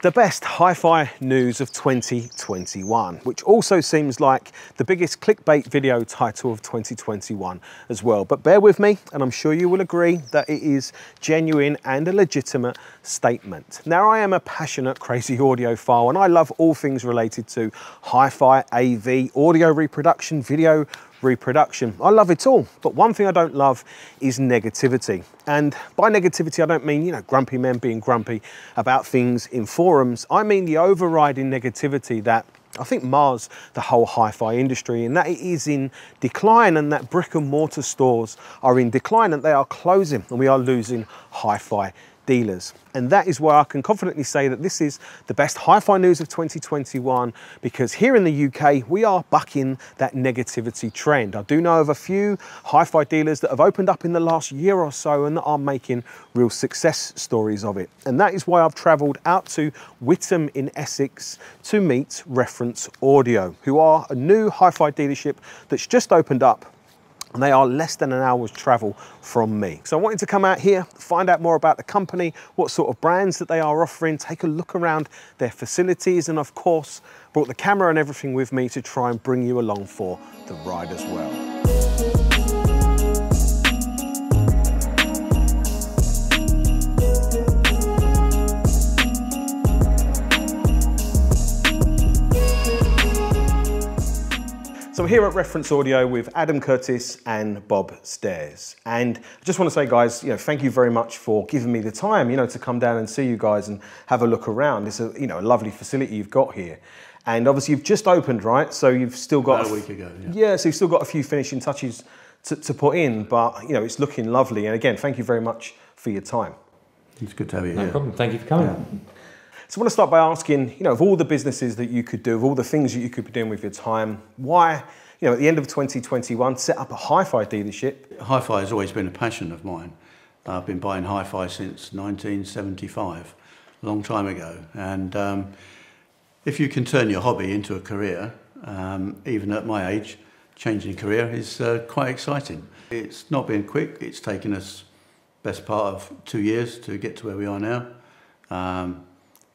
the best hi-fi news of 2021, which also seems like the biggest clickbait video title of 2021 as well. But bear with me, and I'm sure you will agree that it is genuine and a legitimate statement. Now, I am a passionate crazy audiophile, and I love all things related to hi-fi, AV, audio reproduction, video reproduction. I love it all, but one thing I don't love is negativity. And by negativity, I don't mean, you know, grumpy men being grumpy about things in forums. I mean the overriding negativity that I think mars the whole hi-fi industry and that it is in decline and that brick and mortar stores are in decline and they are closing and we are losing hi-fi dealers. And that is why I can confidently say that this is the best hi-fi news of 2021 because here in the UK, we are bucking that negativity trend. I do know of a few hi-fi dealers that have opened up in the last year or so and that are making real success stories of it. And that is why I've traveled out to Witham in Essex to meet Reference Audio, who are a new hi-fi dealership that's just opened up and they are less than an hour's travel from me. So I wanted to come out here, find out more about the company, what sort of brands that they are offering, take a look around their facilities, and of course, brought the camera and everything with me to try and bring you along for the ride as well. So I'm here at Reference Audio with Adam Curtis and Bob Stares. And I just want to say, guys, you know, thank you very much for giving me the time, you know, to come down and see you guys and have a look around. It's a, you know, a lovely facility you've got here. And obviously you've just opened, right? So you've still got About a week ago, yeah. Yeah, so you've still got a few finishing touches to, to put in, but you know, it's looking lovely. And again, thank you very much for your time. It's good to have you No here. problem. Thank you for coming. So I want to start by asking, you know, of all the businesses that you could do, of all the things that you could be doing with your time, why, you know, at the end of 2021, set up a hi-fi dealership? Hi-fi has always been a passion of mine. I've been buying hi-fi since 1975, a long time ago. And um, if you can turn your hobby into a career, um, even at my age, changing career is uh, quite exciting. It's not been quick. It's taken us best part of two years to get to where we are now. Um,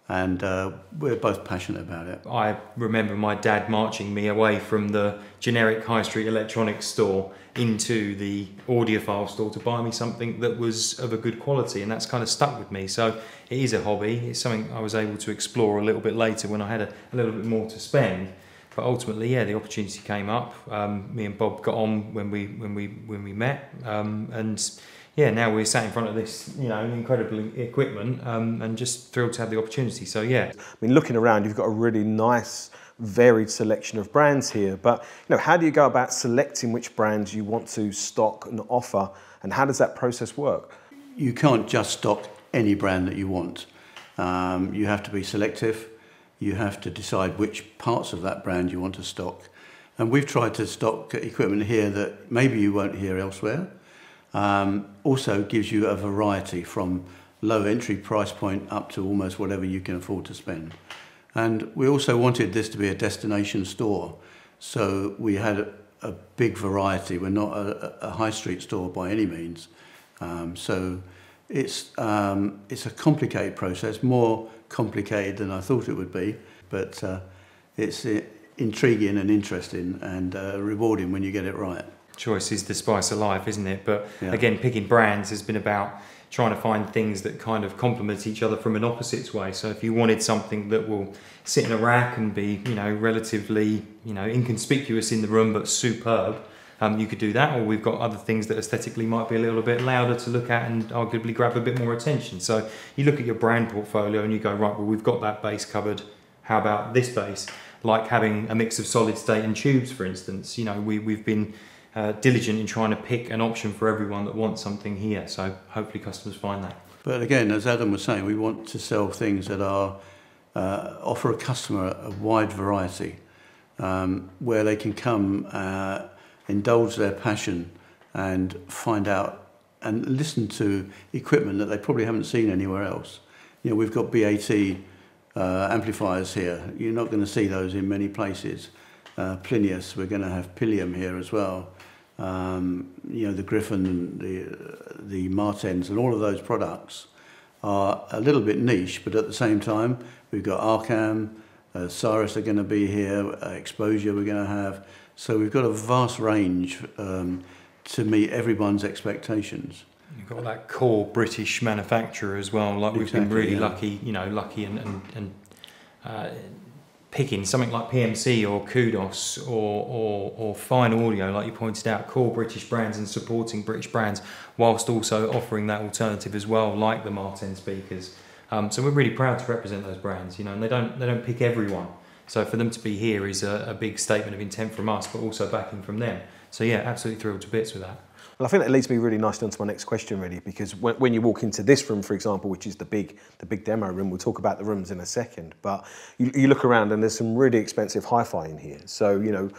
and uh, we're both passionate about it. I remember my dad marching me away from the generic high street electronics store into the audiophile store to buy me something that was of a good quality, and that's kind of stuck with me. So it is a hobby. It's something I was able to explore a little bit later when I had a, a little bit more to spend. But ultimately, yeah, the opportunity came up. Um, me and Bob got on when we when we when we met, um, and yeah, now we're sat in front of this, you know, incredible equipment, um, and just thrilled to have the opportunity. So yeah, I mean, looking around, you've got a really nice, varied selection of brands here. But you know, how do you go about selecting which brands you want to stock and offer, and how does that process work? you can't just stock any brand that you want. Um, you have to be selective. You have to decide which parts of that brand you want to stock. And we've tried to stock equipment here that maybe you won't hear elsewhere. Um, also gives you a variety from low entry price point up to almost whatever you can afford to spend. And we also wanted this to be a destination store. So we had a, a big variety. We're not a, a high street store by any means. Um, so it's, um, it's a complicated process, more complicated than I thought it would be, but uh, it's uh, intriguing and interesting and uh, rewarding when you get it right. Choice is the spice of life, isn't it? But Yeah. again, picking brands has been about trying to find things that kind of complement each other from an opposites way. So if you wanted something that will sit in a rack and be, you know, relatively, you know, inconspicuous in the room but superb, um, you could do that. Or we've got other things that aesthetically might be a little bit louder to look at and arguably grab a bit more attention. So you look at your brand portfolio and you go, right, well, we've got that base covered. How about this base? Like having a mix of solid state and tubes, for instance. You know, we, we've been uh, diligent in trying to pick an option for everyone that wants something here. So hopefully customers find that. But again, as Adam was saying, we want to sell things that are uh, offer a customer a wide variety um, where they can come uh, indulge their passion and find out and listen to equipment that they probably haven't seen anywhere else. You know, we've got BAT uh, amplifiers here. You're not going to see those in many places. Uh, Plinius, we're going to have Pilium here as well. Um, you know, the Gryphon, the, the Martens, and all of those products are a little bit niche, but at the same time, we've got Arcam, uh, Cyrus are going to be here, uh, Exposure we're going to have. So we've got a vast range um, to meet everyone's expectations. You've got that core British manufacturer as well. Like we've been really yeah. lucky, you know, lucky and and, and uh, picking something like PMC or Kudos or, or or Fyne Audio, like you pointed out, core British brands and supporting British brands, whilst also offering that alternative as well, like the Marten speakers. Um, so we're really proud to represent those brands, you know, and they don't they don't pick everyone. So for them to be here is a, a big statement of intent from us, but also backing from them. So yeah, absolutely thrilled to bits with that. I think that leads me really nicely onto my next question, really, because when, when you walk into this room, for example, which is the big, the big demo room, we'll talk about the rooms in a second. But you, you look around and there's some really expensive hi-fi in here. So you know,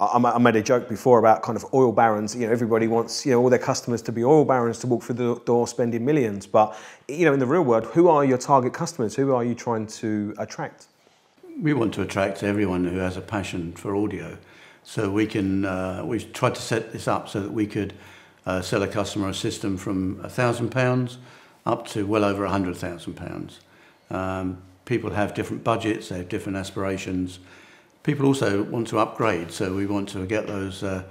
I, I made a joke before about kind of oil barons. You know, everybody wants you know all their customers to be oil barons to walk through the door spending millions. But you know, in the real world, who are your target customers? Who are you trying to attract? We want to attract everyone who has a passion for audio. So we can, uh, we've tried to set this up so that we could uh, sell a customer a system from £1,000 up to well over £100,000. Um, people have different budgets, they have different aspirations. People also want to upgrade, so we want to get those uh,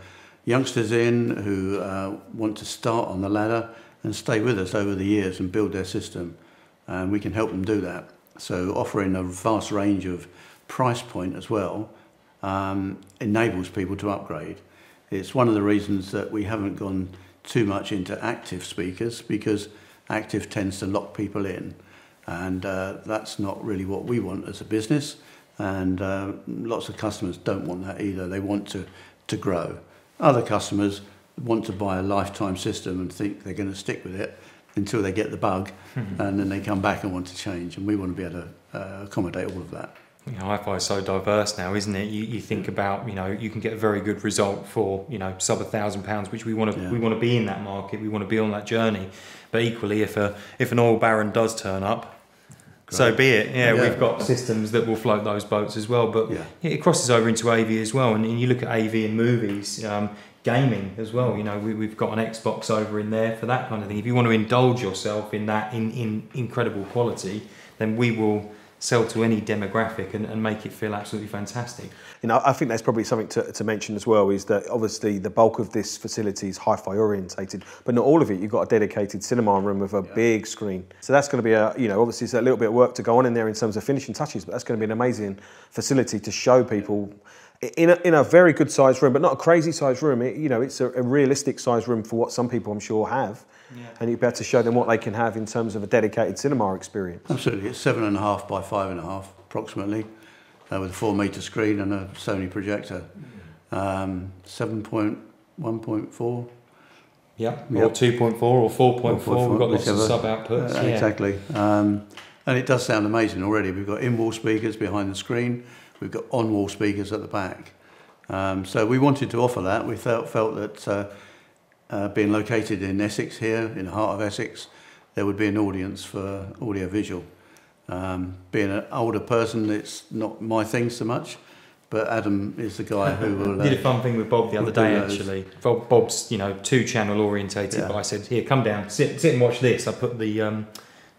youngsters in who uh, want to start on the ladder and stay with us over the years and build their system. And we can help them do that. So offering a vast range of price point as well um, enables people to upgrade. It's one of the reasons that we haven't gone too much into active speakers because active tends to lock people in. And uh, that's not really what we want as a business. And uh, lots of customers don't want that either. They want to, to grow. Other customers want to buy a lifetime system and think they're going to stick with it until they get the bug and then they come back and want to change. And we want to be able to uh, accommodate all of that. You know, hi-fi is so diverse now, isn't it? You, you think about, you know, you can get a very good result for, you know, sub a thousand pounds, which we want to Yeah. we want to be in that market. We want to be on that journey. But equally, if a if an oil baron does turn up, so be it. Yeah, Yeah. we've got systems that will float those boats as well. But Yeah. yeah, it crosses over into AV as well. And, and you look at AV and movies, um, gaming as well. You know, we, we've got an Xbox over in there for that kind of thing. If you want to indulge yourself in that in, in incredible quality, then we will sell to any demographic and, and make it feel absolutely fantastic. You know, I think that's probably something to, to mention as well is that obviously the bulk of this facility is hi-fi orientated, but not all of it. You've got a dedicated cinema room with a big screen. So that's going to be a, you know, obviously it's a little bit of work to go on in there in terms of finishing touches, but that's going to be an amazing facility to show people in a, in a very good sized room, but not a crazy sized room. It, you know, it's a, a realistic sized room for what some people I'm sure have. And you'd be able to show them what they can have in terms of a dedicated cinema experience. Absolutely, it's seven and a half by five and a half approximately, uh, with a four metre screen and a Sony projector. Um, 7.1.4. Yeah, Yep. or 2.4 or 4.4. We've got lots of sub outputs. Uh, yeah. Exactly. Um, and it does sound amazing already. We've got in-wall speakers behind the screen. We've got on-wall speakers at the back. Um, so we wanted to offer that. We felt, felt that uh, uh, being located in Essex here, in the heart of Essex, there would be an audience for audio-visual. Um, being an older person, it's not my thing so much, but Adam is the guy who will... Uh, Did a fun thing with Bob the other day actually. Bob, Bob's you know two channel orientated, Yeah. but I said here come down, sit, sit and watch this. I put the um,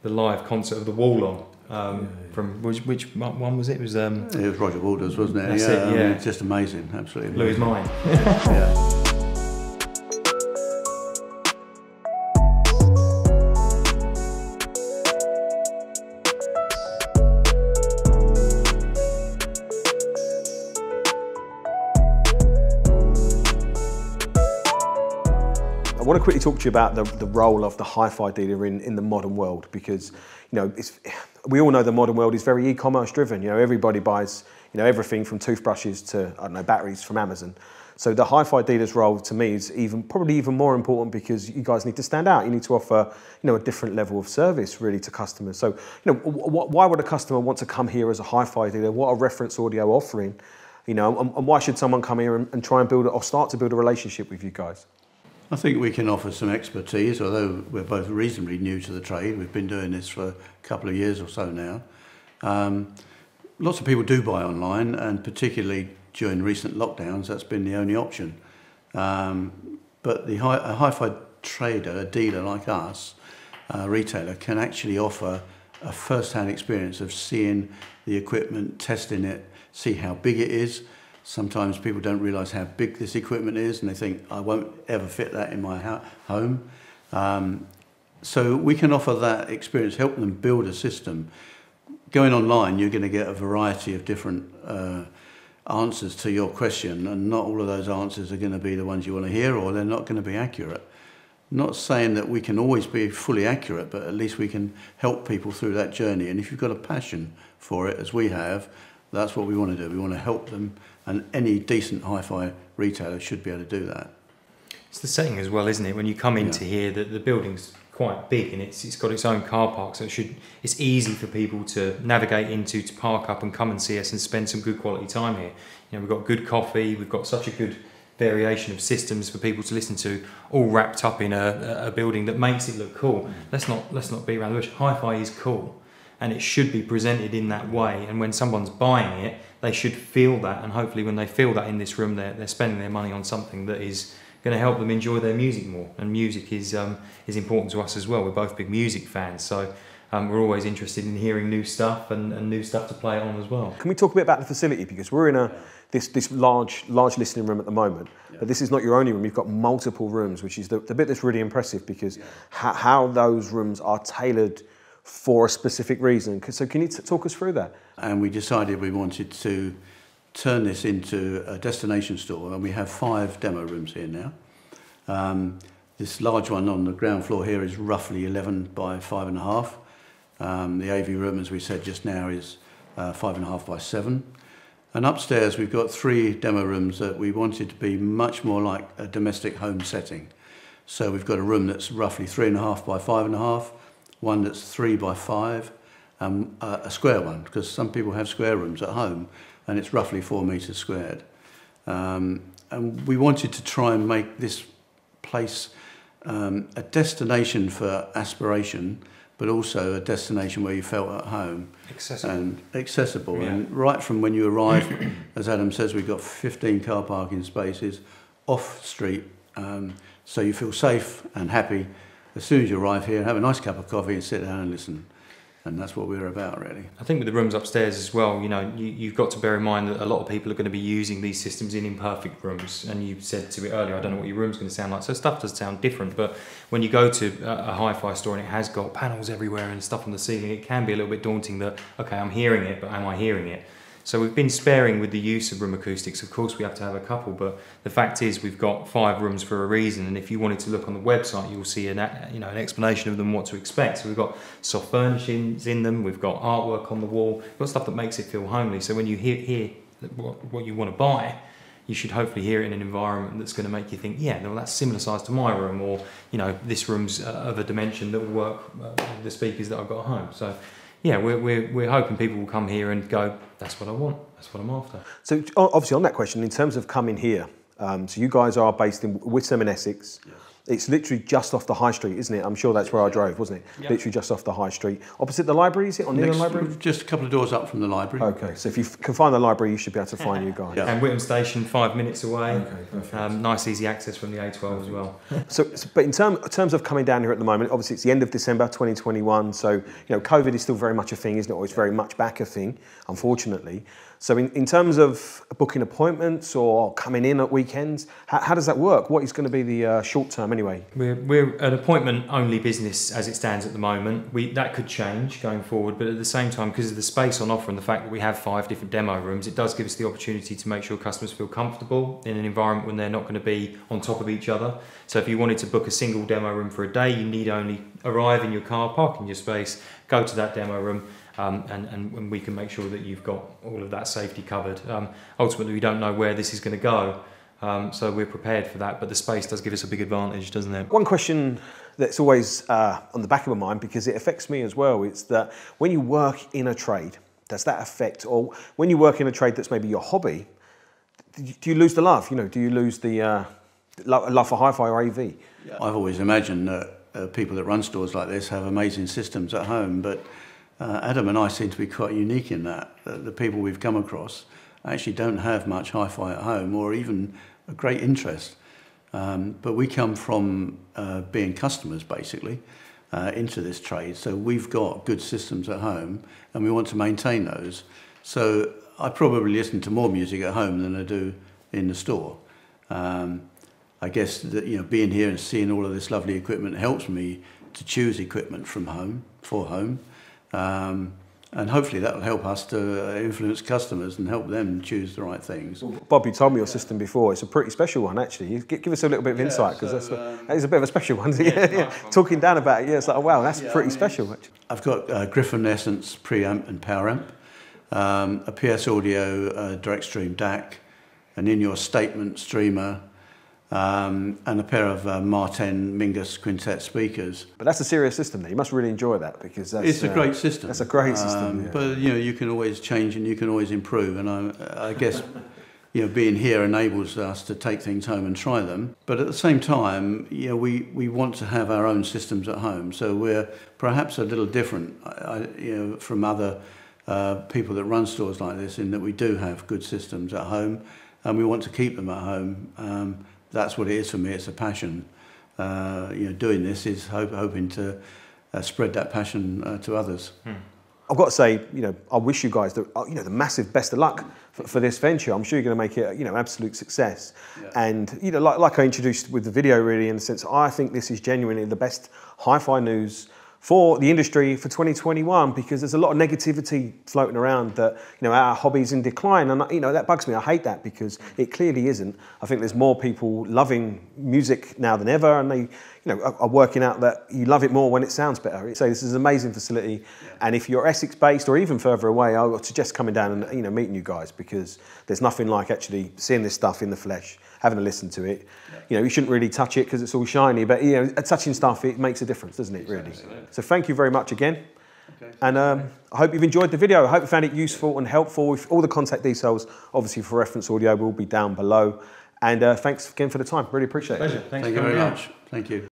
the live concert of the Wall on um, from which, which one was it? It was um, it was Roger Waters, wasn't it? Yeah, it, I mean, yeah. just amazing, absolutely. blew his mind. Yeah. I want to quickly talk to you about the, the role of the hi-fi dealer in, in the modern world because you know it's, we all know the modern world is very e-commerce driven. You know everybody buys you know everything from toothbrushes to I don't know batteries from Amazon. So the hi-fi dealer's role to me is even probably even more important because you guys need to stand out. You need to offer you know a different level of service really to customers. So you know wh- wh- why would a customer want to come here as a hi-fi dealer? What are reference audio offering? You know, and, and why should someone come here and, and try and build or start to build a relationship with you guys? I think we can offer some expertise, although we're both reasonably new to the trade. We've been doing this for a couple of years or so now. Um, lots of people do buy online, and particularly during recent lockdowns, that's been the only option. Um, but the hi- a hi-fi trader, a dealer like us, uh, retailer can actually offer a first-hand experience of seeing the equipment, testing it, see how big it is. Sometimes people don't realise how big this equipment is and they think, I won't ever fit that in my home. Um, so we can offer that experience, help them build a system. Going online, you're going to get a variety of different uh, answers to your question, and not all of those answers are going to be the ones you want to hear, or they're not going to be accurate. Not saying that we can always be fully accurate, but at least we can help people through that journey. And if you've got a passion for it, as we have, that's what we want to do. We want to help them, and any decent hi-fi retailer should be able to do that. It's the setting as well, isn't it? When you come into yeah. here, that the building's quite big and it's it's got its own car park, so it should it's easy for people to navigate into to park up and come and see us and spend some good quality time here. You know, we've got good coffee, we've got such a good variation of systems for people to listen to, all wrapped up in a, a building that makes it look cool. Mm. Let's not let's not be around the bush. Hi-fi is cool, and it should be presented in that way. And when someone's buying it, they should feel that, and hopefully, when they feel that in this room, they're they're spending their money on something that is going to help them enjoy their music more. And music is um, is important to us as well. We're both big music fans, so. Um, we're always interested in hearing new stuff and, and, new stuff to play on as well. Can we talk a bit about the facility because we're in a this this large large listening room at the moment, yeah. but this is not your only room. You've got multiple rooms, which is the, the bit that's really impressive because yeah. how, how those rooms are tailored for a specific reason. So can you talk us through that? And we decided we wanted to turn this into a destination store, and we have five demo rooms here now. Um, this large one on the ground floor here is roughly 11 by five and a half. Um, the AV room, as we said just now, is uh, five and a half by seven. And upstairs, we've got three demo rooms that we wanted to be much more like a domestic home setting. So we've got a room that's roughly three and a half by five and a half, one that's three by five, and uh, a square one, because some people have square rooms at home and it's roughly four metres squared. Um, and we wanted to try and make this place um, a destination for aspiration, but also a destination where you felt at home. Accessible. And accessible. Yeah. And right from when you arrive, as Adam says, we've got 15 car parking spaces off street, um, so you feel safe and happy as soon as you arrive here, have a nice cup of coffee and sit down and listen and that's what we're about really. I think with the rooms upstairs as well, you know, you, have got to bear in mind that a lot of people are going to be using these systems in imperfect rooms, and you said to it earlier, I don't know what your room's going to sound like, so stuff does sound different. But when you go to a, a hi-fi store and it has got panels everywhere and stuff on the ceiling, it can be a little bit daunting. That okay, I'm hearing it, but am I hearing it? So we've been sparing with the use of room acoustics. Of course, we have to have a couple, but the fact is we've got five rooms for a reason. And if you wanted to look on the website, you'll see an you know an explanation of them, what to expect. So we've got soft furnishings in them, we've got artwork on the wall, we've got stuff that makes it feel homely. So when you hear, hear what, what you want to buy, you should hopefully hear it in an environment that's going to make you think, yeah, well, that's similar size to my room, or you know, this room's uh, of a dimension that will work uh, with the speakers that I've got at home. So yeah, we're, we're, we're hoping people will come here and go, that's what I want, that's what I'm after. So, obviously, on that question, in terms of coming here, um, so you guys are based in Witham in Essex. Yes. It's literally just off the high street, isn't it? I'm sure that's where I drove, wasn't it? Yep. Literally just off the high street. Opposite the library, is it? On near the library? Just a couple of doors up from the library. Okay, so if you can find the library, you should be able to find you guys. Yeah. And Witham Station, five minutes away. Okay, um, nice, easy access from the A12 as well. so, but in term, terms of coming down here at the moment, obviously it's the end of December 2021, so you know COVID is still very much a thing, isn't it? Or it's very much back a thing, unfortunately. So in, in terms of booking appointments or coming in at weekends, how, how does that work? What is going to be the uh, short term anyway? We're, we're an appointment only business as it stands at the moment. We, that could change going forward, but at the same time, because of the space on offer and the fact that we have five different demo rooms, it does give us the opportunity to make sure customers feel comfortable in an environment when they're not going to be on top of each other. So if you wanted to book a single demo room for a day, you need only arrive in your car, park in your space, go to that demo room, um, and, and we can make sure that you've got all of that safety covered. Um, ultimately, we don't know where this is going to go, um, so we're prepared for that, but the space does give us a big advantage, doesn't it? One question that's always uh, on the back of my mind, because it affects me as well, it's that when you work in a trade, does that affect, or when you work in a trade that's maybe your hobby, do you lose the love? You know, do you lose the uh, love for hi-fi or AV? I've always imagined that uh, people that run stores like this have amazing systems at home, but uh, Adam and I seem to be quite unique in that. The, the people we've come across actually don't have much hi-fi at home or even a great interest. Um, but we come from uh, being customers basically, uh, into this trade. So we've got good systems at home and we want to maintain those. So I probably listen to more music at home than I do in the store. Um, I guess that you know being here and seeing all of this lovely equipment helps me to choose equipment from home for home. Um, and hopefully that will help us to influence customers and help them choose the right things. Bob, you told me your system before. It's a pretty special one, actually. You give us a little bit of insight because so, that's um, that is a bit of a special one. yeah, yeah. Talking down about it, yeah, it's like, wow, that's Yeah, pretty I mean, special. Actually. I've got a Gryphon Essence preamp and power amp, um, a PS Audio uh, Direct Stream DAC, an Innuos statement streamer, um, and a pair of uh, Marten Mingus Quintet speakers. But that's a serious system. There, you must really enjoy that because that's It's a uh, great system. That's a great system. Um, yeah. But you know, you can always change and you can always improve. And I, I guess you know, being here enables us to take things home and try them. But at the same time, you know, we, we want to have our own systems at home. So we're perhaps a little different, I- you know, from other uh, people that run stores like this, in that we do have good systems at home, and we want to keep them at home. Um, that's what it is for me. It's a passion. Uh, you know, doing this is hope, hoping to uh, spread that passion uh, to others. I've got to say, you know, I wish you guys the, uh, you know, the massive best of luck for, for this venture. I'm sure you're going to make it, you know, absolute success. And you know, like, like I introduced with the video, really, in the sense, I think this is genuinely the best hi-fi news for the industry for 2021 because there's a lot of negativity floating around that you know our hobby's in decline. And you know that bugs me. I hate that because it clearly isn't. I think there's more people loving music now than ever and they you know are, are working out that you love it more when it sounds better so this is an amazing facility and if you're Essex based or even further away I would suggest coming down and you know meeting you guys because there's nothing like actually seeing this stuff in the flesh having a listen to it you know you shouldn't really touch it because it's all shiny but you know touching stuff it makes a difference doesn't it really so thank you very much again and um, I hope you've enjoyed the video. I hope you found it useful and helpful. If all the contact details, obviously for reference audio, will be down below. And uh, thanks again for the time. Really appreciate it. Pleasure. Thanks Thank you very down. much. Thank you.